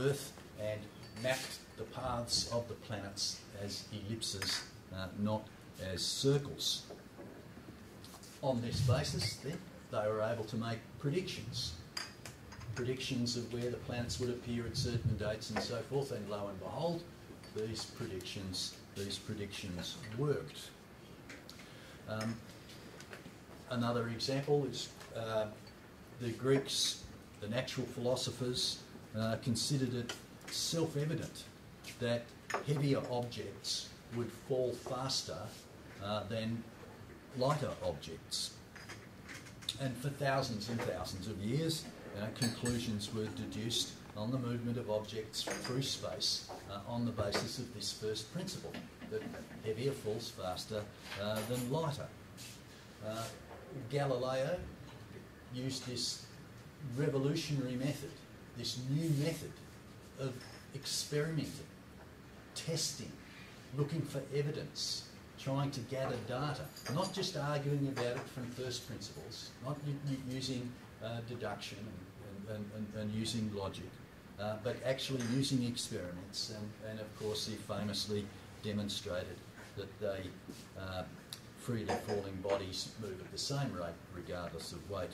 Earth and mapped the paths of the planets as ellipses, uh, not as circles. On this basis, then, they were able to make predictions. Predictions of where the planets would appear at certain dates and so forth, and lo and behold, these predictions, these predictions worked. Um, another example is uh, the Greeks, the natural philosophers, uh, considered it self-evident that heavier objects would fall faster uh, than lighter objects. And for thousands and thousands of years, uh, conclusions were deduced on the movement of objects through space uh, on the basis of this first principle that heavier falls faster uh, than lighter. Uh, Galileo used this revolutionary method, this new method of experimenting, testing, looking for evidence, trying to gather data, not just arguing about it from first principles, not using uh, deduction and, and, and, and, using logic, uh, but actually using experiments. And, of course, he famously demonstrated that they uh, freely falling bodies move at the same rate regardless of weight.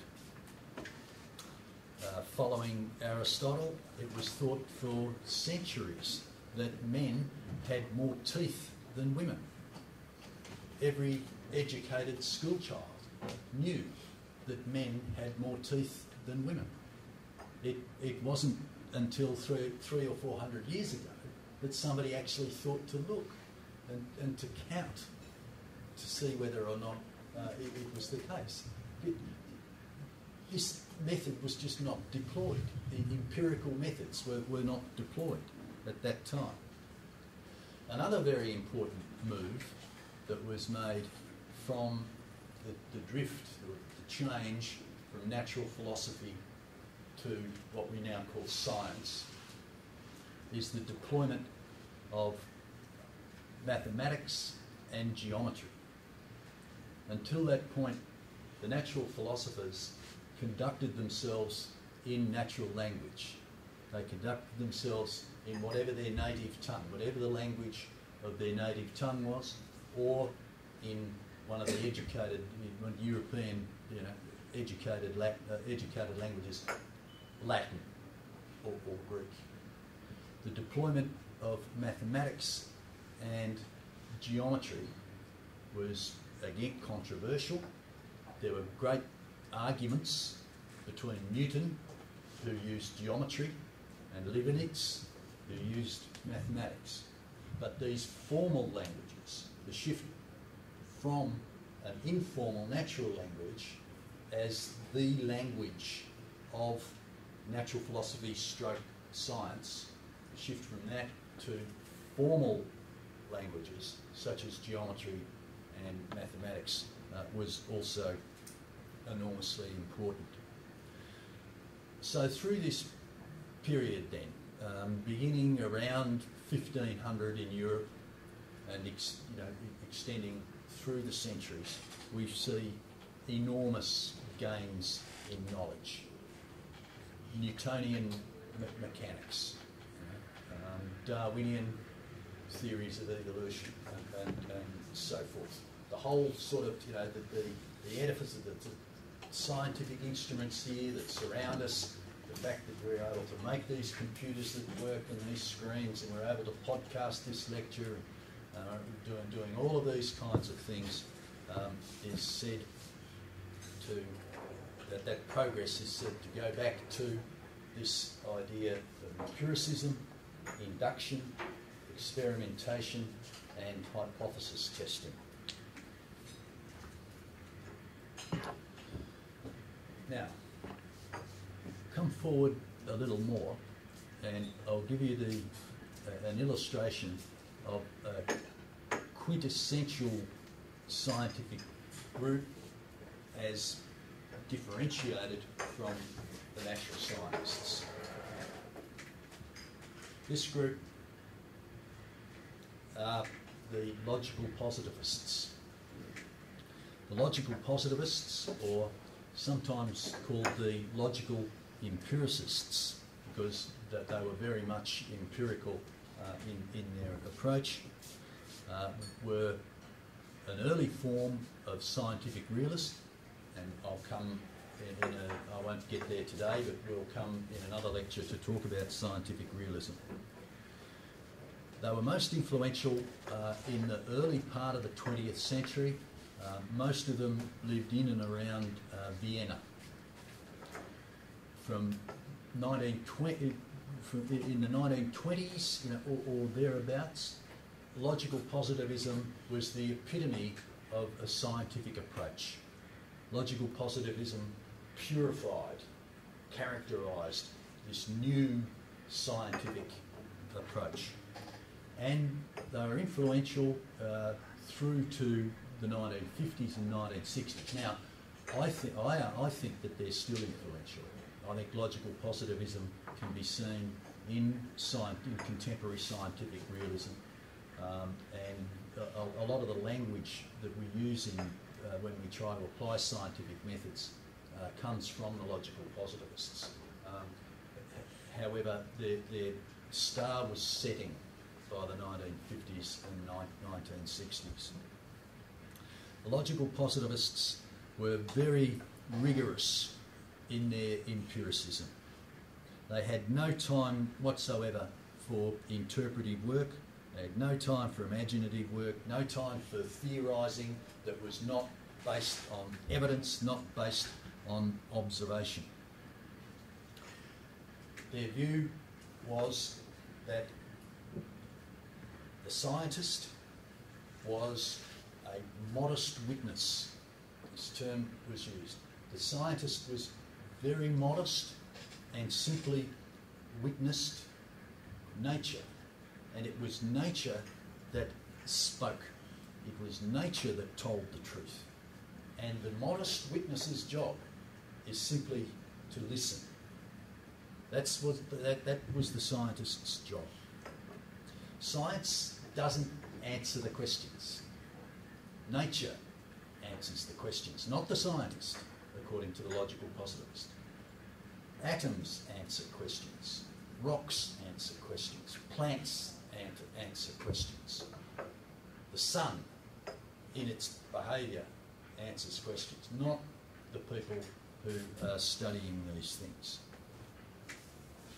Uh, following Aristotle, it was thought for centuries that men had more teeth than women. Every educated schoolchild knew that men had more teeth than women. It, it wasn't until three, three or four hundred years ago that somebody actually thought to look and, and to count to see whether or not uh, it, it, was the case. This method was just not deployed. The empirical methods were, were not deployed at that time. Another very important move that was made from the, the drift, the change from natural philosophy to what we now call science, is the deployment of mathematics and geometry. Until that point, the natural philosophers conducted themselves in natural language. They conducted themselves in whatever their native tongue, whatever the language of their native tongue was, or in one of the educated European, you know, educated, uh, educated languages, Latin or, or Greek. The deployment of mathematics and geometry was again controversial. There were great arguments between Newton, who used geometry, and Leibniz, who used mathematics. But these formal languages, the shift from an informal natural language as the language of natural philosophy stroke science, the shift from that to formal languages such as geometry and mathematics uh, was also enormously important. So through this period then, um, beginning around 1500 in Europe and ex, you know, extending through the centuries, we see enormous gains in knowledge. Newtonian me mechanics, um, Darwinian theories of evolution, and, and, and, so forth. The whole sort of, you know, the, the, the edifice of the, the scientific instruments here that surround us, the fact that we're able to make these computers that work and these screens, and we're able to podcast this lecture, uh, doing, doing all of these kinds of things, um, is said to, that that progress is said to go back to this idea of empiricism, induction, experimentation, and hypothesis testing. Now, come forward a little more and I'll give you the, uh, an illustration of a quintessential scientific group as differentiated from the natural scientists. This group are the logical positivists. The logical positivists, or sometimes called the logical empiricists because that they were very much empirical uh, in, in their approach, uh, were an early form of scientific realist, and I'll come in, in a, I won't get there today, but we'll come in another lecture to talk about scientific realism. They were most influential uh, in the early part of the 20th century. Uh, most of them lived in and around uh, Vienna. From 1920, from in the 1920s you know, or, or thereabouts, logical positivism was the epitome of a scientific approach. Logical positivism purified, characterised this new scientific approach. And they were influential uh, through to the 1950s and 1960s. Now, I, th- I, I think that they're still influential. I think logical positivism can be seen in, in contemporary scientific realism. Um, and a, a, lot of the language that we use in, uh, when we try to apply scientific methods uh, comes from the logical positivists. Um, however, their, their star was setting by the 1950s and 1960s. Logical positivists were very rigorous in their empiricism. They had no time whatsoever for interpretive work, they had no time for imaginative work, no time for theorising that was not based on evidence, not based on observation. Their view was that the scientist was a modest witness. This term was used. The scientist was very modest and simply witnessed nature. And it was nature that spoke. It was nature that told the truth. And the modest witness's job is simply to listen. That's what, that, that was the scientist's job. Science doesn't answer the questions. Nature answers the questions, not the scientist, according to the logical positivist. Atoms answer questions. Rocks answer questions. Plants answer questions. The sun, in its behaviour, answers questions, not the people who are studying these things.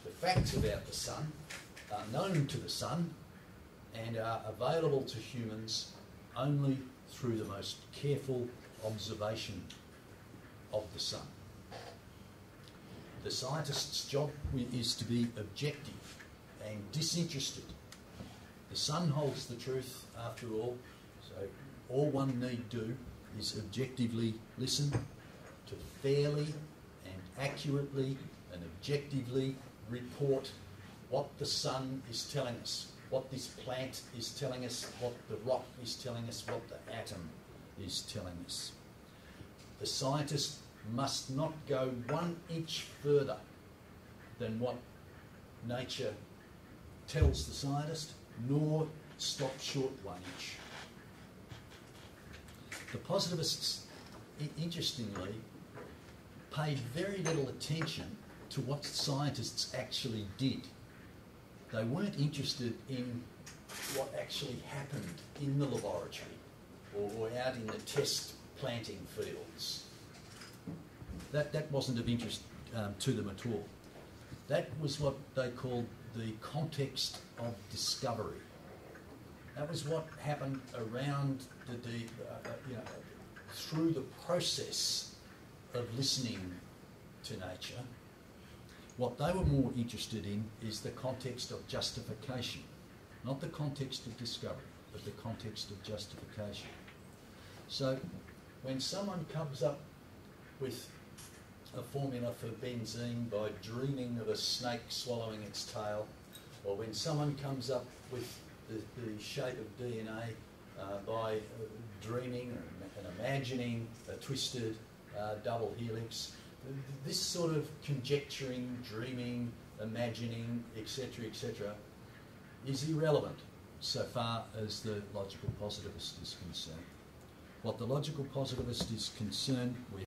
The facts about the sun are known to the sun and are available to humans only through the most careful observation of the sun. The scientist's job is to be objective and disinterested. The sun holds the truth after all, so all one need do is objectively listen to fairly and accurately and objectively report what the sun is telling us, what this plant is telling us, what the rock is telling us, what the atom is telling us. The scientist must not go one inch further than what nature tells the scientist, nor stop short one inch. The positivists, interestingly, paid very little attention to what scientists actually did. They weren't interested in what actually happened in the laboratory or, or out in the test planting fields. That, that wasn't of interest um, to them at all. That was what they called the context of discovery. That was what happened around the, the uh, you know, through the process of listening to nature. What they were more interested in is the context of justification, not the context of discovery, but the context of justification. So when someone comes up with a formula for benzene by dreaming of a snake swallowing its tail, or when someone comes up with the, the shape of DNA uh, by uh, dreaming and imagining a twisted uh, double helix. This sort of conjecturing, dreaming, imagining, etc., etc., is irrelevant so far as the logical positivist is concerned. What the logical positivist is concerned with